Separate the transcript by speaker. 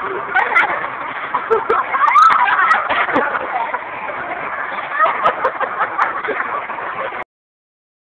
Speaker 1: Ha ha ha!